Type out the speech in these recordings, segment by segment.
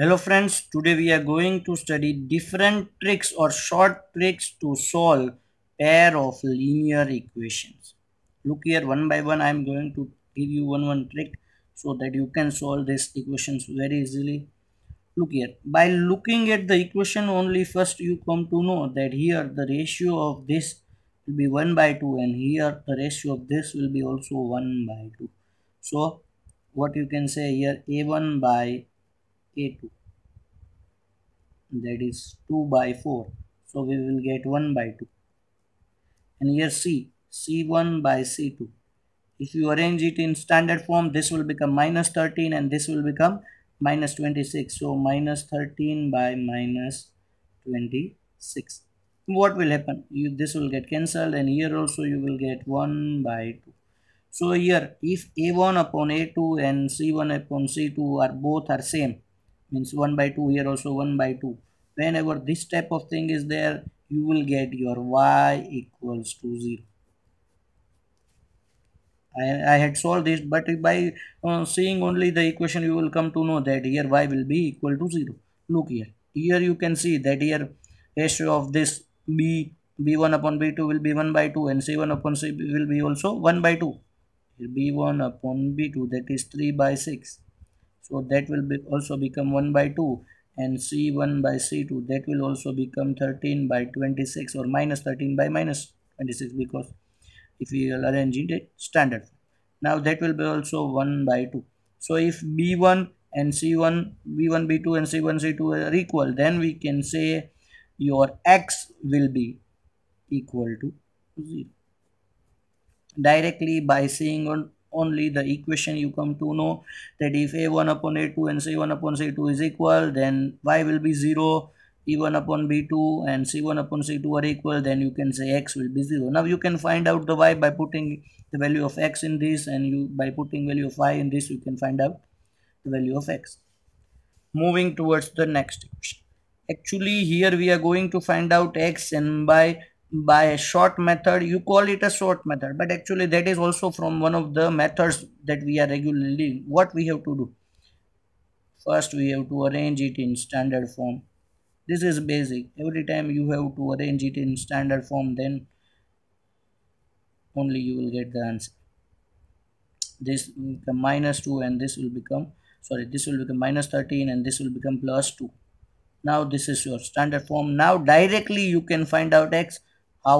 Hello friends, today we are going to study different tricks or short tricks to solve pair of linear equations. Look here one by one I am going to give you one one trick so that you can solve these equations very easily. Look here, by looking at the equation only first you come to know that here the ratio of this will be 1 by 2 and here the ratio of this will be also 1 by 2. So what you can say here a1 by a2 that is 2 by 4 so we will get 1 by 2 and here c c1 by c2 if you arrange it in standard form this will become minus 13 and this will become minus 26 so minus 13 by minus 26 what will happen? You this will get cancelled and here also you will get 1 by 2 so here if a1 upon a2 and c1 upon c2 are both are same means 1 by 2 here also 1 by 2 whenever this type of thing is there you will get your y equals to 0 I, I had solved this but by uh, seeing only the equation you will come to know that here y will be equal to 0 look here. Here you can see that here ratio of this b b1 upon b2 will be 1 by 2 and c1 upon c will be also 1 by 2 b1 upon b2 that is 3 by 6 so that will be also become 1 by 2 and c1 by c2 that will also become 13 by 26 or minus 13 by minus 26 because if we arrange it standard. Now that will be also 1 by 2 so if b1 and c1 b1 b2 and c1 c2 are equal then we can say your x will be equal to 0 directly by seeing on only the equation you come to know that if a1 upon a2 and c1 upon c2 is equal then y will be 0 b1 upon b2 and c1 upon c2 are equal then you can say x will be 0 now you can find out the y by putting the value of x in this and you by putting value of y in this you can find out the value of x. Moving towards the next equation actually here we are going to find out x and by by a short method you call it a short method but actually that is also from one of the methods that we are regularly what we have to do. First we have to arrange it in standard form. This is basic. Every time you have to arrange it in standard form then only you will get the answer. This become minus 2 and this will become sorry this will become minus 13 and this will become plus 2 now this is your standard form. Now directly you can find out x how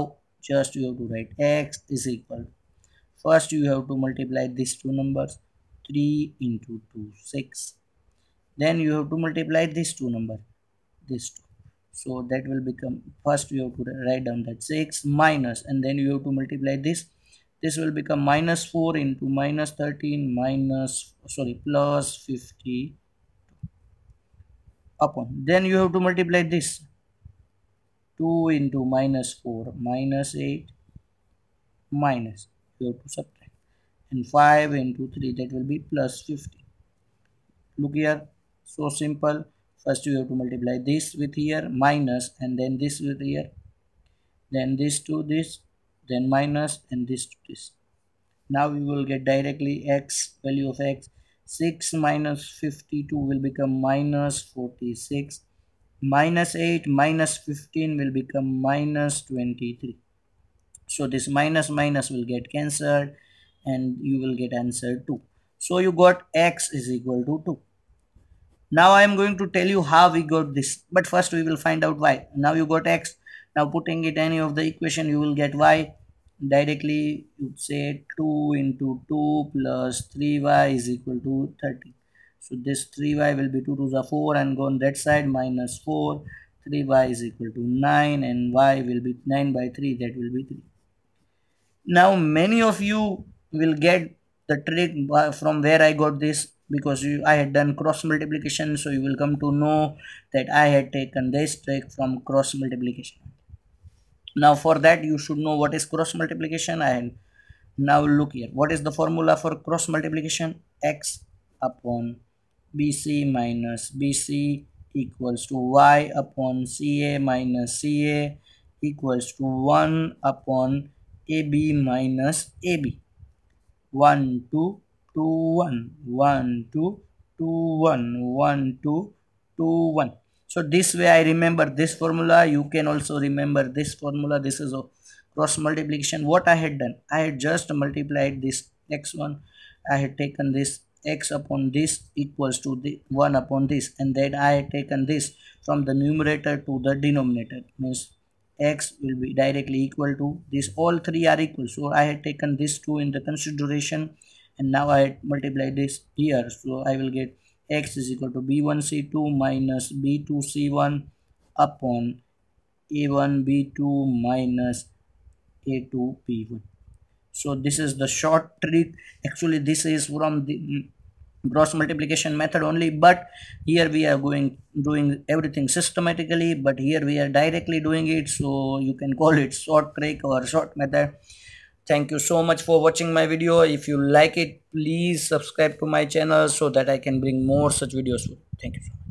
just you have to write x is equal. First you have to multiply these two numbers 3 into 2 6 then you have to multiply these two number this two. So that will become first you have to write down that 6 minus and then you have to multiply this. This will become minus 4 into minus 13 minus sorry plus 50 upon then you have to multiply this 2 into minus 4 minus 8 minus you have to subtract. And 5 into 3 that will be plus 50 look here so simple. First you have to multiply this with here minus and then this with here. Then this to this then minus and this to this. Now we will get directly x value of x. 6 minus 52 will become minus 46 minus 8 minus 15 will become minus 23 so this minus minus will get cancelled and you will get answer 2 so you got x is equal to 2 now i am going to tell you how we got this but first we will find out y now you got x. Now putting it any of the equation you will get y. Directly you say 2 into 2 plus 3y is equal to 30 so this 3y will be 2 to the 4 and go on that side minus 4. 3y is equal to 9 and y will be 9 by 3 that will be 3. Now many of you will get the trick from where I got this because you, I had done cross multiplication so you will come to know that I had taken this trick from cross multiplication. Now for that you should know what is cross multiplication and now look here what is the formula for cross multiplication x upon BC minus BC equals to y upon CA minus CA equals to 1 upon AB minus AB. 1, 2, 2, 1, 1, 2, 2, 1, 1, 2, 2 1 so this way i remember this formula. You can also remember this formula. This is a cross multiplication. What i had done i had just multiplied this x1 i had taken this x upon this equals to the 1 upon this and then i had taken this from the numerator to the denominator. Means x will be directly equal to this. All three are equal. So i had taken this two in the consideration and now i multiply this here. So i will get x is equal to b1c2 minus b2c1 upon a1 b2 minus a2 b1 so this is the short trick actually this is from the cross multiplication method only but here we are going doing everything systematically but here we are directly doing it so you can call it short trick or short method. Thank you so much for watching my video. If you like it please subscribe to my channel so that i can bring more such videos. Thank you